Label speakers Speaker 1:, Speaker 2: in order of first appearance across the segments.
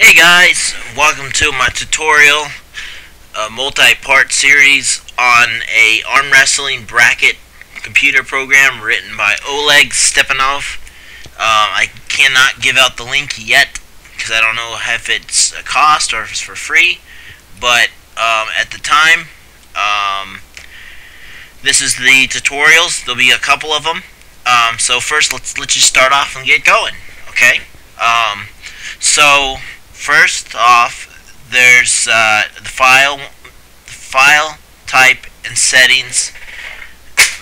Speaker 1: Hey guys, welcome to my tutorial, a multi-part series on a arm wrestling bracket computer program written by Oleg Stepanov. Um, I cannot give out the link yet because I don't know if it's a cost or if it's for free, but um, at the time, um, this is the tutorials. There'll be a couple of them. Um, so first, let's let's just start off and get going. Okay. Um, so first off, there's uh, the file, file type and settings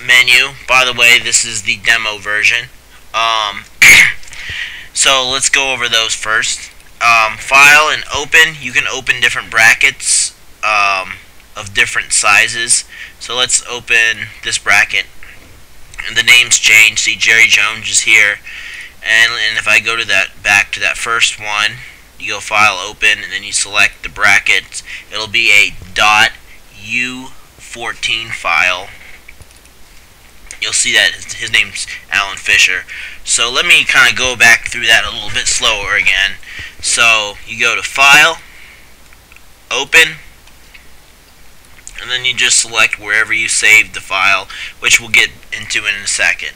Speaker 1: menu. By the way, this is the demo version. Um, so let's go over those first. Um, file and open. You can open different brackets um, of different sizes. So let's open this bracket and the name's changed. See, Jerry Jones is here. And, and if I go to that back to that first one, you go File, Open, and then you select the brackets. It'll be a .u14 file. You'll see that his name's Alan Fisher. So let me kind of go back through that a little bit slower again. So you go to File, Open, and then you just select wherever you saved the file, which we'll get into in a second.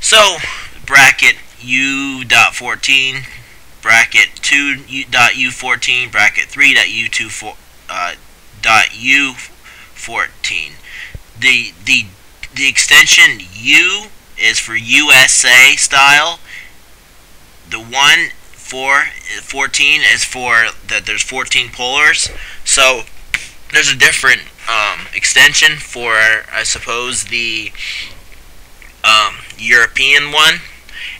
Speaker 1: So, bracket u.14, bracket 2.u14, bracket 3.u2 uh, .u14. The the the extension U is for USA style. The one for 14 is for that there's 14 pullers. So there's a different um, extension for, I suppose, the um, European one.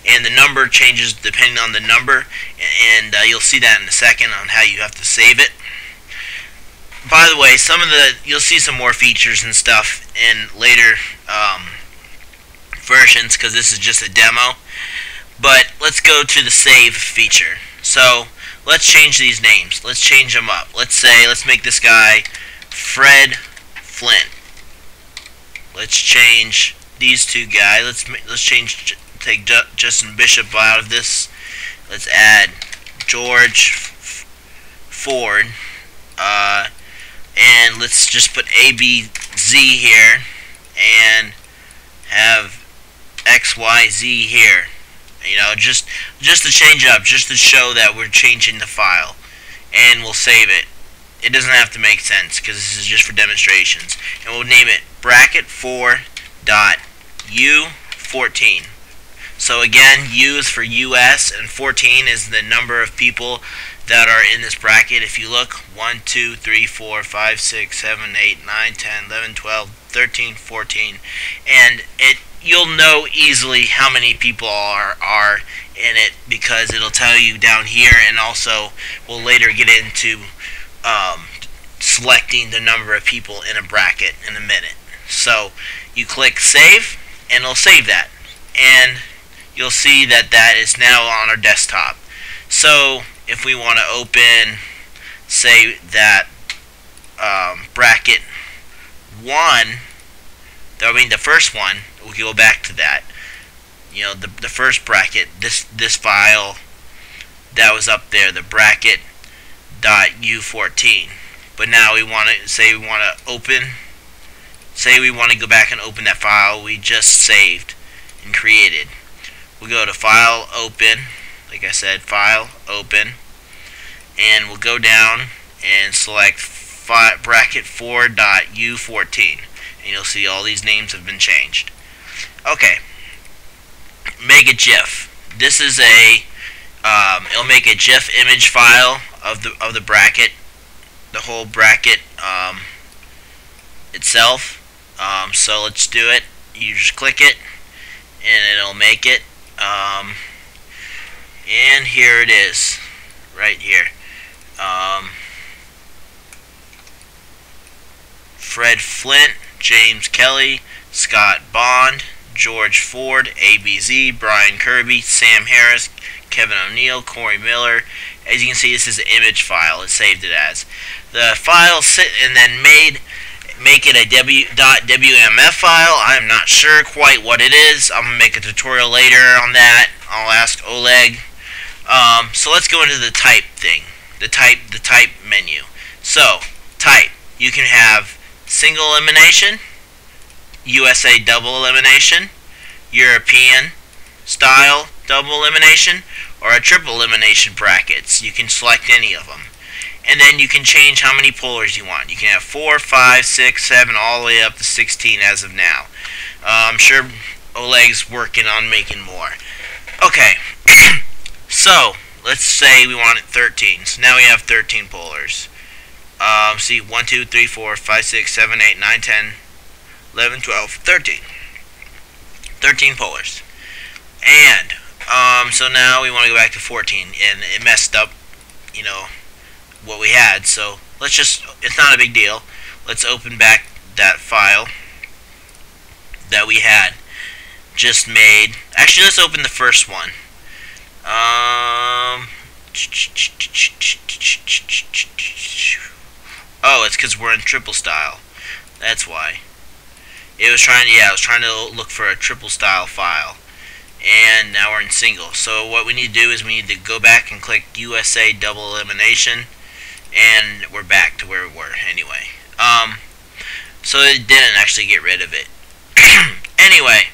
Speaker 1: And the number changes depending on the number. And uh, you'll see that in a second on how you have to save it. By the way, some of the you'll see some more features and stuff in later um, versions because this is just a demo. But let's go to the save feature. So let's change these names. Let's change them up. Let's say, let's make this guy Fred Flint. Let's change these two guys. Let's let's change take Justin Bishop out of this. Let's add George Ford. Uh, and let's just put ABZ here and have XYZ here. You know, just just to change up, just to show that we're changing the file. And we'll save it. It doesn't have to make sense because this is just for demonstrations. And we'll name it bracket 4 dot U14. So again, U is for US and 14 is the number of people that are in this bracket. If you look, 1, 2, 3, 4, 5, 6, 7, 8, 9, 10, 11, 12, 13, 14. And it you'll know easily how many people are are in it because it'll tell you down here and also we'll later get into um, selecting the number of people in a bracket in a minute. So you click save and it'll save that and you'll see that that is now on our desktop. So if we want to open say that um, bracket 1 I mean the first one we can go back to that. You know the, the first bracket this this file that was up there the bracket dot .u14 but now we want to say we want to open say we want to go back and open that file we just saved and created we go to file open like I said file open and we'll go down and select bracket 4.u14 and you'll see all these names have been changed okay make a GIF this is a um, it'll make a GIF image file of the of the bracket, the whole bracket um, itself. Um, so let's do it. You just click it, and it'll make it. Um, and here it is, right here. Um, Fred Flint, James Kelly, Scott Bond, George Ford, ABZ, Brian Kirby, Sam Harris, Kevin O'Neill, Corey Miller. As you can see, this is an image file. It saved it as. The file sit and then made make it a w, .wmf file. I'm not sure quite what it is. I'm going to make a tutorial later on that. I'll ask Oleg. Um, so let's go into the type thing. the type the type menu. So type you can have single elimination, USA double elimination, European style double elimination, or a triple elimination brackets. You can select any of them. And then you can change how many pullers you want. You can have 4, 5, 6, 7, all the way up to 16 as of now. Uh, I'm sure Oleg's working on making more. Okay, so let's say we wanted 13. So now we have 13 pullers. Um, see, 1, 2, 3, 4, 5, 6, 7, 8, 9, 10, 11, 12, 13. 13 pullers. And, um, so now we want to go back to 14. And it messed up, you know, what we had. So let's just, it's not a big deal. Let's open back that file that we had just made. Actually, let's open the first one. Um, oh, it's because we're in triple style. That's why. It was trying to, yeah, I was trying to look for a triple style file. And now we're in single. So what we need to do is we need to go back and click USA double elimination. And we're back to where we were anyway. Um, so it didn't actually get rid of it. anyway,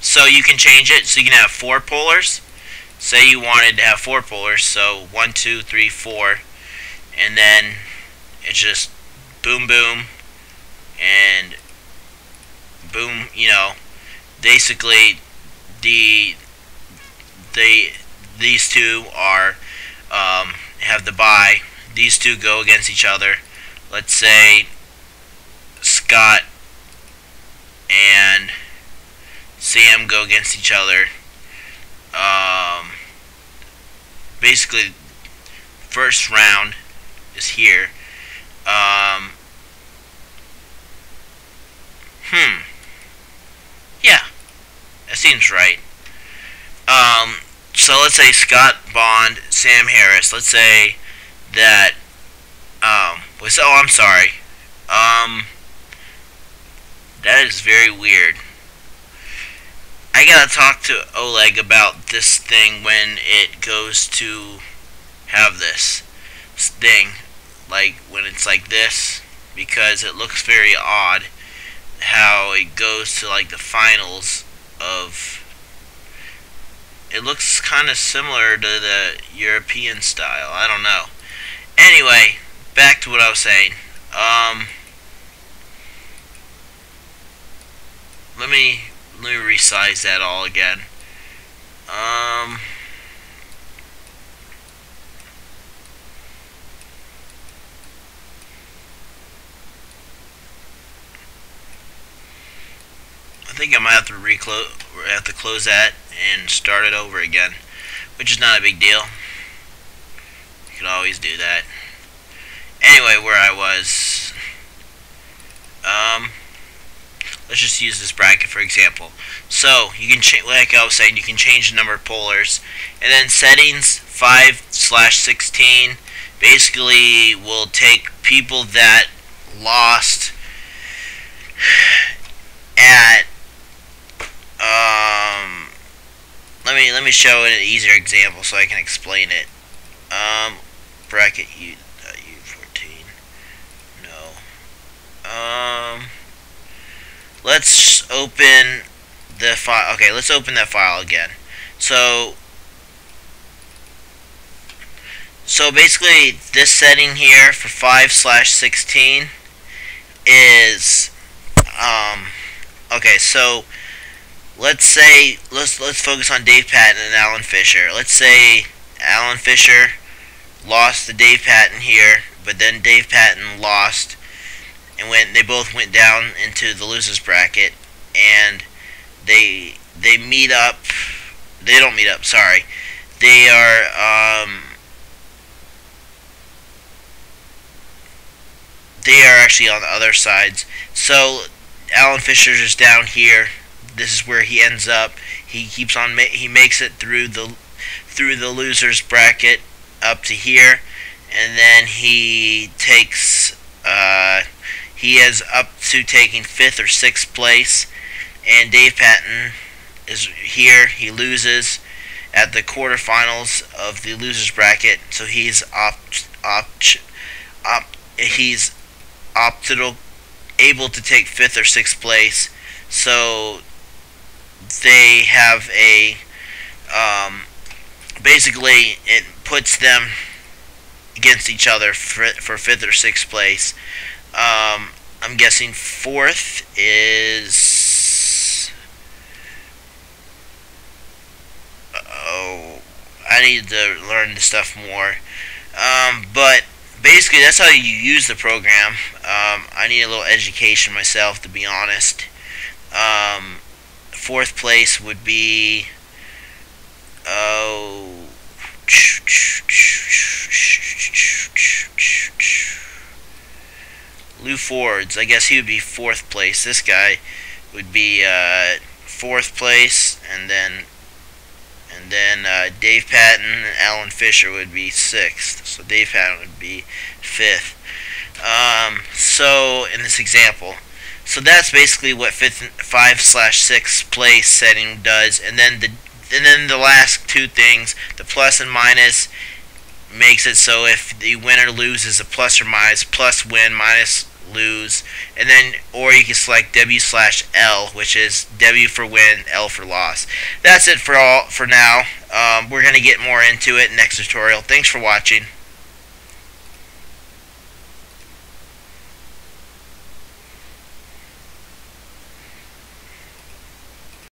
Speaker 1: so you can change it. So you can have four pullers. Say you wanted to have four pullers. So one, two, three, four. And then it's just boom, boom. And boom, you know, basically the they these two are um, have the buy. These two go against each other. Let's say Scott and Sam go against each other. Um, basically, first round is here. Um, hmm. Yeah, that seems right. Um, so let's say Scott Bond, Sam Harris. Let's say that. Um, was oh, I'm sorry. Um, that is very weird. I gotta talk to Oleg about this thing when it goes to have this thing. Like when it's like this. Because it looks very odd how it goes to like the finals of it looks kind of similar to the European style. I don't know. Anyway, back to what I was saying. Um, let me let me resize that all again. Um, I think I might have to reclose, have to close that and start it over again, which is not a big deal. You can always do that. Anyway, where I was, um, let's just use this bracket for example. So you can change, like I was saying, you can change the number of pullers, and then settings five slash sixteen basically will take people that lost at um let me let me show an easier example so I can explain it. Bracket U uh, U14 no um let's open the file. Okay, let's open that file again. So, so basically, this setting here for 5 slash 16 is, um, okay, so let's say, let's, let's focus on Dave Patton and Alan Fisher. Let's say Alan Fisher lost to Dave Patton here, but then Dave Patton lost and when they both went down into the losers bracket and they they meet up they don't meet up sorry. They are um, they are actually on the other sides. So Alan Fisher's is down here. This is where he ends up. He keeps on he makes it through the through the losers bracket up to here and then he takes uh, he is up to taking fifth or sixth place, and Dave Patton is here. He loses at the quarterfinals of the losers bracket, so he's up opt, op, he's optical able to take fifth or sixth place. So they have a um, basically it puts them against each other for, for fifth or sixth place. Um, I'm guessing fourth is. Oh, I need to learn the stuff more. Um, but basically, that's how you use the program. Um, I need a little education myself, to be honest. Um, fourth place would be. Oh. Lou Fords. I guess he would be fourth place. This guy would be uh, fourth place, and then and then uh, Dave Patton and Alan Fisher would be sixth. So Dave Patton would be fifth. Um, so in this example, so that's basically what fifth, five slash six place setting does, and then the and then the last two things, the plus and minus, makes it so if the winner loses a plus or minus, plus win minus lose, and then or you can select W slash L, which is W for win, L for loss. That's it for all for now. Um, we're gonna get more into it next tutorial. Thanks for watching.